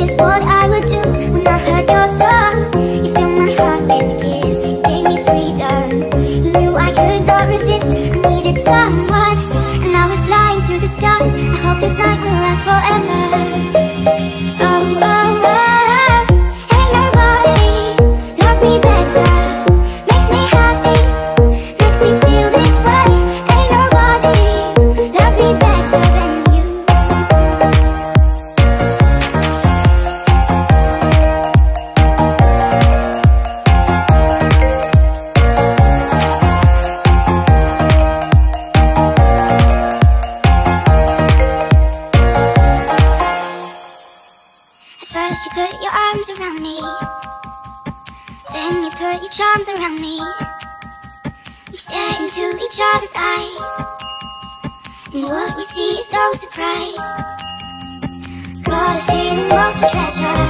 just what I would do when I heard your song You filled my heart with a kiss, you gave me freedom You knew I could not resist, I needed someone And now we're flying through the stars, I hope this night will last forever oh. oh. First you put your arms around me. Then you put your charms around me. We stare into each other's eyes. And what we see is no surprise. Got a feeling lost of treasure.